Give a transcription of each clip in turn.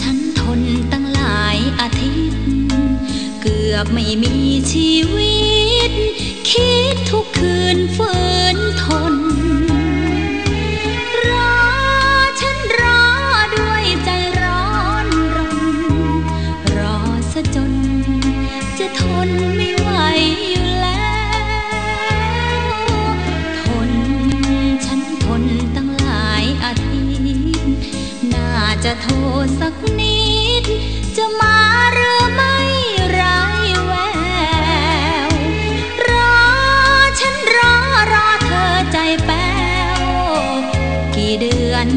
ฉันทนตั้งหลายอาทิตย์ เกือบไม่มีชีวิต คิดทุกคืนฝืนทน รอฉันรอด้วยใจร้อนรน รอซะจนจะทนไม่ไหวะโทรสักนิด จะมาหรือไม่ไรแวว รอฉันรอรอเธอใจแป้ว กี่เดือน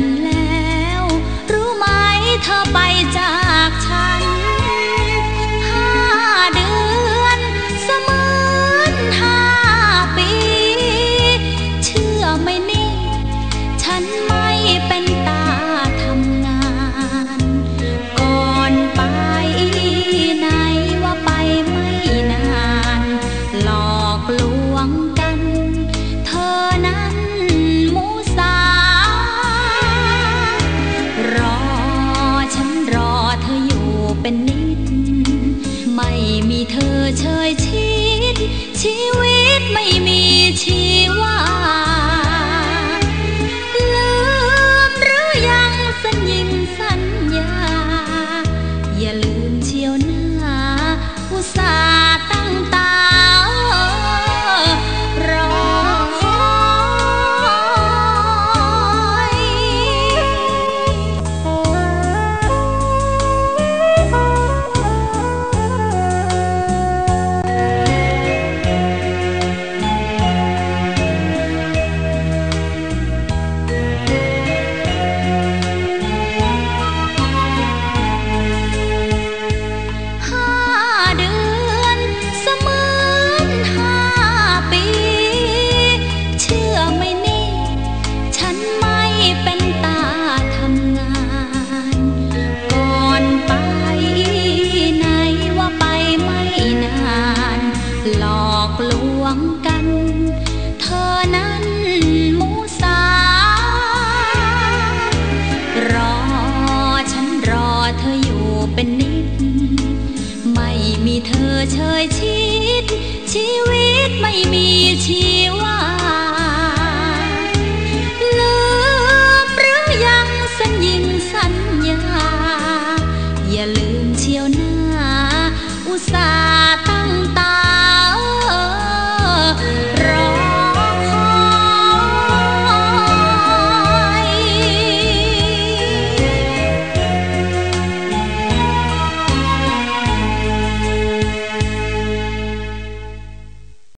มีชี อกลวงกัน เธอนั้นมูสา รอฉันรอเธออยู่เป็นนิด ไม่มีเธอเชยชิด ชีวิตไม่มีชีวาลืมหรือยังสัญญิงสัญญา อย่าลืมเชียวหน้าอุสา